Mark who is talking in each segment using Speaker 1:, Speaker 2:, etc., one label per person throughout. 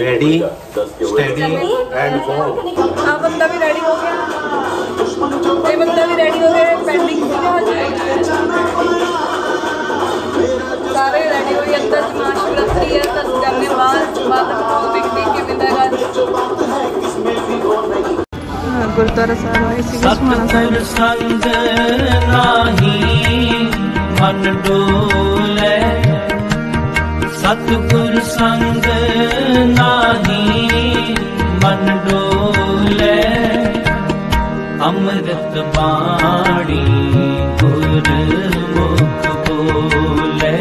Speaker 1: Ready
Speaker 2: steady and go
Speaker 1: हाँ बंदा भी रेडी हो गया ये बंदा भी रेडी हो गया पेंडिंग सारे रेडी हो गए दस महाशिवरात्रि है दस
Speaker 3: जाने बाद टॉपिक देख के विदा गुरुद्वारा साहब है मन डोर सतगुर संग नाही मन डोले
Speaker 1: अमृत बाणी गुर
Speaker 3: मुख बोले।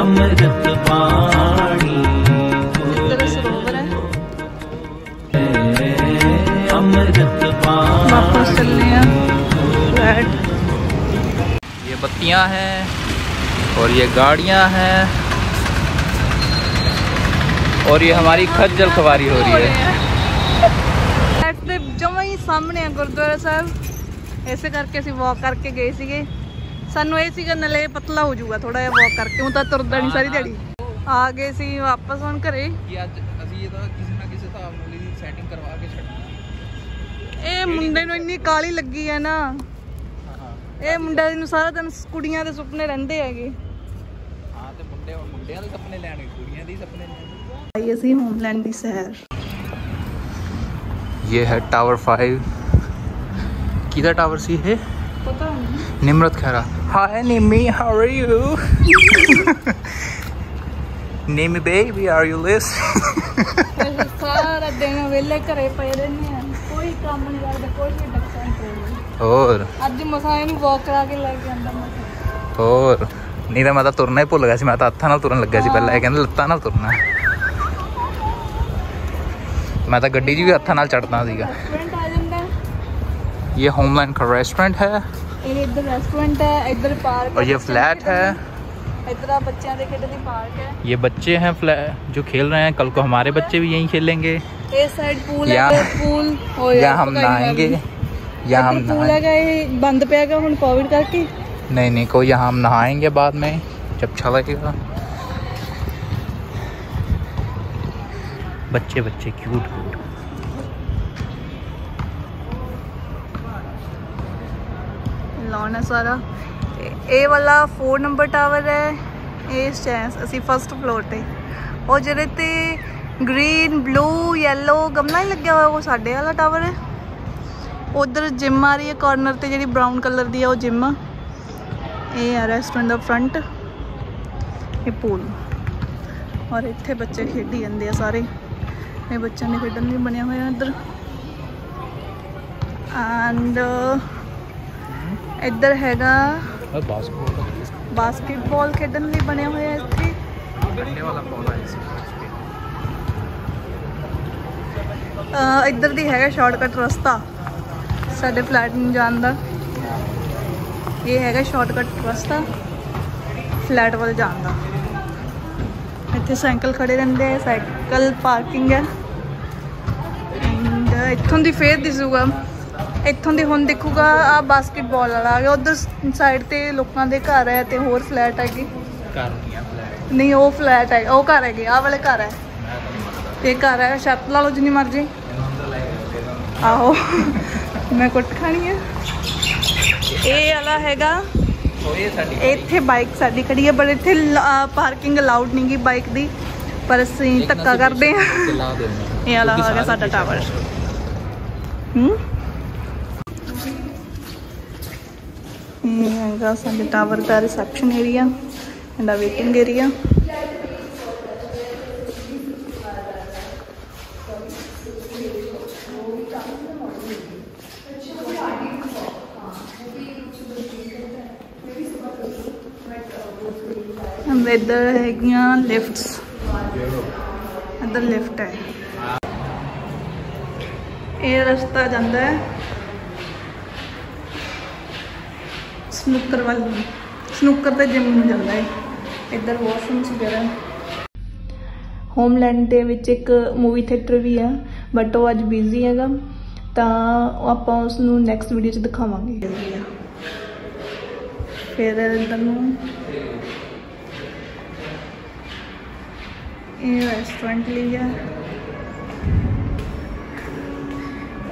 Speaker 1: अमृत बाणी अमृत बाणी
Speaker 4: ये बत्तियाँ हैं। और ये गाड़ियां हैं और ये हमारी खज्जल खवारी हो रही है
Speaker 1: ਫਲੈਟ ਦੇ ਜਮਾਂ ਹੀ ਸਾਹਮਣੇ ਆ ਗੁਰਦੁਆਰਾ ਸਾਹਿਬ ਇਸੇ ਕਰਕੇ ਅਸੀਂ ਵਾਕ ਕਰਕੇ ਗਏ ਸੀਗੇ ਸਾਨੂੰ ਇਹ ਸੀਗਾ ਨਲੇ ਪਤਲਾ ਹੋ ਜਾਊਗਾ ਥੋੜਾ ਜਿਹਾ ਵਾਕ ਕਰਕੇ ਉਹ ਤਾਂ ਤੁਰਦਾ ਨਹੀਂ ਸਾਰੀ ਦਿਹਾੜੀ ਆ ਗਏ ਸੀ ਵਾਪਸ ਹੁਣ ਘਰੇ
Speaker 4: कि आज ਅਸੀਂ ਇਹ ਤਾਂ ਕਿਸੇ ਨਾ ਕਿਸੇ ਹਿਸਾਬ ਨਾਲ ਇਹਦੀ ਸੈਟਿੰਗ ਕਰਵਾ ਕੇ ਛੱਡਣਾ
Speaker 1: ਇਹ ਮੁੰਡੇ ਨੂੰ ਇੰਨੀ ਕਾਲੀ ਲੱਗੀ ਹੈ ਨਾ ਇਹ ਮੁੰਡਾ ਨੂੰ ਸਾਰਾ ਦਿਨ ਕੁੜੀਆਂ ਦੇ ਸੁਪਨੇ ਰਹਿੰਦੇ ਹੈਗੇ
Speaker 4: ਹਾਂ ਤੇ ਮੁੰਡੇ ਮੁੰਡਿਆਂ ਦੇ ਸੁਪਨੇ ਲੈਣਗੇ ਕੁੜੀਆਂ ਦੇ ਹੀ ਸੁਪਨੇ ਲੈਣਗੇ
Speaker 1: ਆਈ ਅਸੀਂ ਹੋਮਲੈਂਡ ਦੀ ਸੈਰ
Speaker 4: ये है टावर फाइव किधर टावर सी है
Speaker 1: ਪਤਾ ਨਹੀਂ
Speaker 4: Nimrat Khaira hi Nimi how are you Nimi baby are you listening
Speaker 1: ਅਸੀਂ ਸਾਰਾ ਦਿਨ ਵਿਹਲੇ ਘਰੇ ਪਏ ਰਹਿੰਦੇ ਆ ਕੋਈ ਕੰਮ ਨਹੀਂ ਕਰਦਾ ਕੋਈ ਵੀ ਡੱਕਾ ਨਹੀਂ ਪਾਉਂਦਾ
Speaker 4: ਹੋਰ
Speaker 1: ਅੱਜ ਮਸਾਂ ਇਹਨੂੰ ਵਾਕ ਕਰਾ ਕੇ ਲੈ ਕੇ ਆਂਦਾ ਮੈਂ
Speaker 4: ਹੋਰ ਨਹੀਂ ਤਾਂ ਮੈਂ ਤਾਂ ਤੁਰਨਾ ਹੀ ਭੁੱਲ ਗਿਆ ਸੀ ਮੈਂ ਤਾਂ ਹੱਥਾਂ ਨਾਲ ਤੁਰਨ ਲੱਗਿਆ ਸੀ ਪਹਿਲਾਂ ਇਹ ਕਹਿੰਦੇ ਲੱਤਾਂ ਨਾਲ ਤੁਰਨਾ ਮੈਂ ਤਾਂ ਗੱਡੀ 'ਚ ਵੀ ਹੱਥਾਂ ਨਾਲ ਚੜਦਾ ਸੀਗਾ
Speaker 1: ਰੈਸਟੋਰੈਂਟ ਆ ਜਾਂਦਾ ਹੈ।
Speaker 4: ये होमलैंड का रेस्टोरेंट है
Speaker 1: ਇਹ ਇੱਧਰ ਰੈਸਟੋਰੈਂਟ ਹੈ ਇੱਧਰ ਪਾਰਕ
Speaker 4: और ये फ्लैट है
Speaker 1: ਇੱਧਰ ਆ ਬੱਚਿਆਂ ਦੇ ਖੇਡਣ ਦੀ ਪਾਰਕ ਹੈ
Speaker 4: ये बच्चे हैं फ्लैट जो खेल रहे हैं कल को हमारे बच्चे भी यहीं खेलेंगे
Speaker 1: ਇਸ ਸਾਈਡ ਪੂਲ
Speaker 4: यहाँ-
Speaker 1: ਹੈ ਪੂਲ ਹੋ
Speaker 4: या हम नहाएंगे या हम
Speaker 1: ਪੂਲ
Speaker 4: नहाएंगे
Speaker 1: ਹੈਗਾ ਇਹ ਬੰਦ ਪਿਆ ਹੈਗਾ ਹੁਣ ਕੋਵਿਡ ਕਰਕੇ
Speaker 4: नहीं नहीं कोई यहाँ हम नहाएंगे बाद में जब अच्छा लगेगा बच्चे बच्चे क्यूट क्यूट
Speaker 1: ਲਾਉਣ ਹੈ ਸਾਰਾ ਇਹ- ਇਹ ਵਾਲਾ 4 ਨੰਬਰ ਟਾਵਰ ਹੈ ਇਹ ਸਟੈਂਸ ਅਸੀਂ ਫਸਟ ਫਲੋਰ ਤੇ ਉਹ ਜਿਹੜੇ ਤੇ ਗ੍ਰੀਨ ਬਲੂ ਯੈਲੋ ਗਮਲਾ ਹੀ ਲੱਗਿਆ ਹੋਇਆ ਉਹ ਸਾਡੇ ਵਾਲਾ ਟਾਵਰ ਹੈ ਉਧਰ ਜਿਮ ਆ ਰਹੀ ਹੈ ਕਾਰਨਰ ਤੇ ਜਿਹੜੀ ਬ੍ਰਾਊਨ ਕਲਰ ਦੀ ਹੈ ਉਹ ਜਿਮ ਆ ਇਹ ਆ ਰੈਸਟੋਰੈਂਟ ਦਾ ਫਰੰਟ ਇਹ ਪੂਲ ਔਰ ਇੱਥੇ ਬੱਚੇ ਖੇਡੀ ਜਾਂਦੇ ਆ ਸਾਰੇ। ਇਹ ਬੱਚਿਆਂ ਦੇ ਖੇਡਣ ਲਈ ਬਣਿਆ ਹੋਇਆ ਇੱਧਰ। ਐਂਡ ਇੱਧਰ ਹੈਗਾ ਬਾਸਕਟਬਾਲ ਖੇਡਣ ਲਈ ਬਣਿਆ ਹੋਇਆ ਇੱਥੇ। ਇੱਧਰ ਦੀ ਹੈਗਾ ਸ਼ਾਰਟਕਟ ਰਸਤਾ। ਸਾਡੇ ਫਲੈਟ ਨੂੰ ਜਾਣ ਦਾ। ਇਹ ਹੈਗਾ ਸ਼ਾਰਟਕਟ ਰਸਤਾ ਫਲੈਟ ਵੱਲ ਜਾਣ ਦਾ। ਇੱਥੇ ਸਾਈਕਲ ਖੜੇ ਰਹਿੰਦੇ ਆ ਸਾਈਕਲ ਪਾਰਕਿੰਗ ਹੈ। ਐਂਡ ਇੱਥੋਂ ਦੀ ਫੇਰ ਦਿਸੂਗਾ। ਇੱਥੋਂ ਦੀ ਹੁਣ ਦਿਖੂਗਾ ਆ ਬਾਸਕਟਬਾਲ ਵਾਲਾ ਆ ਗਿਆ। ਉਧਰ ਸਾਈਡ ਤੇ ਲੋਕਾਂ ਦੇ ਘਰ ਹੈ ਤੇ ਹੋਰ ਫਲੈਟ ਹੈਗੇ। ਨਹੀਂ ਉਹ ਫਲੈਟ ਹੈ ਉਹ ਘਰ ਹੈਗੇ ਆ ਵਾਲੇ ਘਰ ਹੈ। ਤੇ ਘਰ ਹੈ ਛੱਤ ਲਾ ਲਓ ਜਿੰਨੀ ਮਰਜ਼ੀ। ਆਹੋ ਮੈਂ ਕੁੱਟ ਖਾਣੀ ਹੈ। ਇਹ ਵਾਲਾ ਹੈਗਾ ਇੱਥੇ ਬਾਈਕ ਸਾਡੀ ਖੜੀ ਹੈ ਪਰ ਇੱਥੇ ਪਾਰਕਿੰਗ ਅਲਾਉਡ ਨਹੀਂ ਗੀ ਬਾਈਕ ਦੀ ਪਰ ਅਸੀਂ ਧੱਕਾ ਕਰਦੇ ਹਾਂ ਇਹ ਵਾਲਾ ਹੈਗਾ ਸਾਡਾ ਟਾਵਰ ਹੂੰ ਇਹ ਹੈਗਾ ਸਾਡੇ tower the reception area and a waiting area ਇੱਧਰ ਹੈਗੀਆਂ ਲਿਫਟਸ ਇੱਧਰ ਲਿਫਟ ਹੈ। ਇਹ ਰਸਤਾ ਜਾਂਦਾ ਹੈ ਸਨੂਕਰ ਵੱਲ ਸਨੂਕਰ ਤੇ ਜਿਮ ਨੂੰ ਜਾਂਦਾ ਹੈ। ਇੱਧਰ ਵਾਸ਼ਰੂਮਸ ਵਗੈਰਾ। ਹੋਮਲੈਂਡ ਦੇ ਵਿੱਚ ਇੱਕ ਮੂਵੀ ਥੀਏਟਰ ਵੀ ਹੈ ਬਟ ਉਹ ਅੱਜ ਬਿਜ਼ੀ ਹੈਗਾ। ਤਾਂ ਆਪਾਂ ਉਸ ਨੂੰ ਨੈਕਸਟ ਵੀਡੀਓ 'ਚ ਦਿਖਾਵਾਂਗੇ। ਫਿਰ ਇੱਧਰ ਨੂੰ ਇਹ ਰੈਸਟੋਰੈਂਟ ਲਈ ਹੈ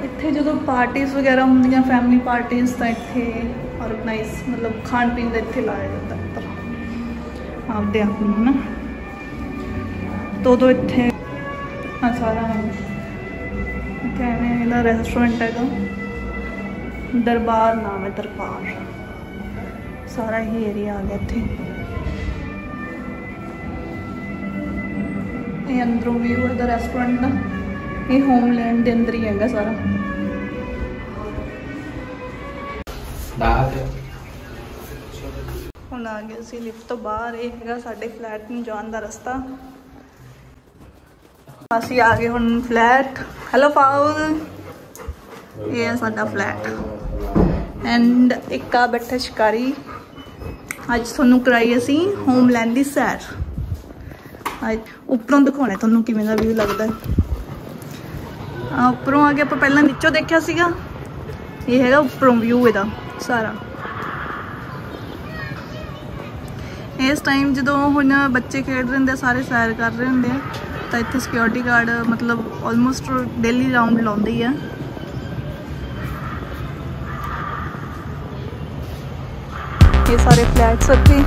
Speaker 1: ਇੱਥੇ ਜਦੋਂ ਪਾਰਟੀਆਂ ਵਗੈਰਾ ਹੁੰਦੀਆਂ ਫੈਮਿਲੀ ਪਾਰਟੀਆਂ ਤਾਂ ਇੱਥੇ ਆਰਗੇਨਾਈਜ਼ ਮਤਲਬ ਖਾਣ ਪੀਣ ਦਾ ਇੱਥੇ ਲਾਇਆ ਜਾਂਦਾ ਉੱਪਰ ਆਪਦੇ ਆਪ ਨੂੰ, ਹਨਾ? ਦੋ ਦੋ ਇੱਥੇ ਆ ਸਾਰਾ। ਕਹਿੰਦੇ ਇਹਦਾ ਰੈਸਟੋਰੈਂਟ ਹੈਗਾ। ਦਰਬਾਰ ਨਾਮ ਹੈ ਦਰਬਾਰ। ਸਾਰਾ ਹੀ ਏਰੀਆ ਆ ਗਿਆ ਇੱਥੇ। ਇਹ ਅੰਦਰੋਂ ਵੀਊ ਹੈ ਦਾ ਰੈਸਟੋਰੈਂਟ ਦਾ ਇਹ ਹੋਮਲੈਂਡ ਦੇ ਅੰਦਰ ਹੀ ਹੈਗਾ ਸਾਰਾ। ਹੁਣ ਆ ਗਏ ਅਸੀਂ ਲਿਫਟ ਤੋਂ ਬਾਹਰ ਇਹ ਹੈਗਾ ਸਾਡੇ ਫਲੈਟ ਨੂੰ ਜਾਣ ਦਾ ਰਸਤਾ। ਅਸੀਂ ਆ ਗਏ ਹੁਣ ਫਲੈਟ ਹੈਲੋ ਫਾਉਲ ਇਹ ਹੈ ਸਾਡਾ ਫਲੈਟ ਐਂਡ ਇੱਕ ਆ ਬੈਠਾ ਸ਼ਿਕਾਰੀ। ਅੱਜ ਤੁਹਾਨੂੰ ਕਰਾਈ ਅਸੀਂ ਹੋਮਲੈਂਡ ਦੀ ਸੈਰ। ਉੱਪਰੋਂ ਦਿਖਾਉਣਾ ਤੁਹਾਨੂੰ ਕਿਵੇਂ ਦਾ ਵਿਊ ਲੱਗਦਾ ਆ ਉੱਪਰੋਂ ਆ ਕੇ ਆਪਾਂ ਪਹਿਲਾਂ ਨੀਚੋਂ ਦੇਖਿਆ ਸੀਗਾ। ਇਹ ਹੈਗਾ ਉੱਪਰੋਂ ਵਿਊ ਇਹਦਾ ਸਾਰਾ। ਇਸ ਟਾਈਮ ਜਦੋਂ ਹੁਣ ਬੱਚੇ ਖੇਡ ਰਹੇ ਹੁੰਦੇ ਆ, ਸਾਰੇ ਸੈਰ ਕਰ ਰਹੇ ਹੁੰਦੇ ਆ, ਤਾਂ ਇੱਥੇ ਸਿਕਿਉਰਿਟੀ ਗਾਰਡ ਮਤਲਬ ਆਲਮੋਸਟ ਡੇਲੀ ਰਾਉਂਡ ਲਾਉਂਦੇ ਹੀ ਆ। ਇਹ ਸਾਰੇ ਫਲੈਟਸ ਇੱਥੇ।